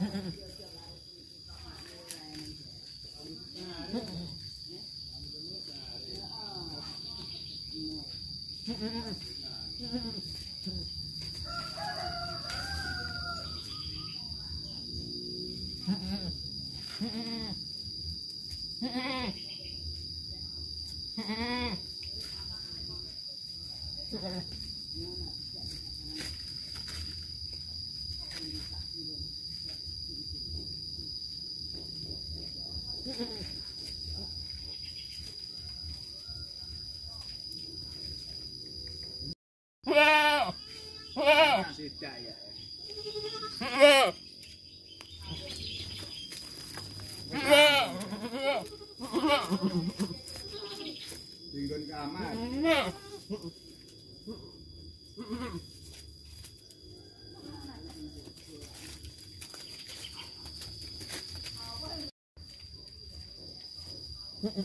Mm-hmm. 絶対や。Tinggal di kamar. Mm-mm.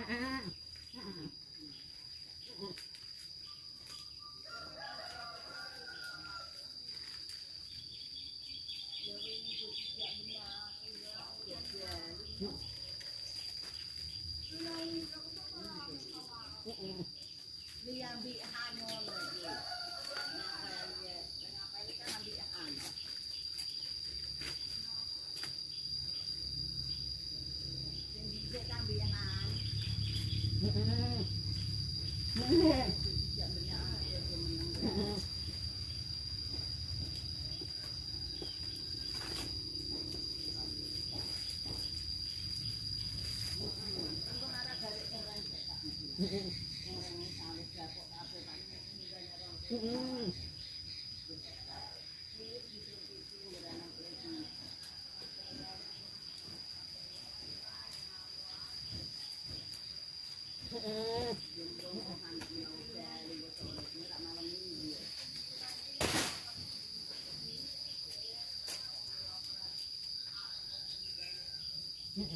Mm-hmm. Mm-mm. Mm-mm. Yeah.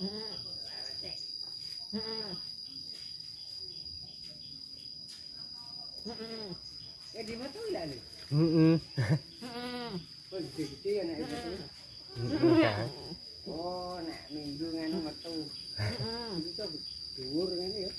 Jadi betul lah ni. Heeh. Pun gede anak itu. Heeh. Oh, nak minggu nganu metu. Itu dhuwur ngene ya.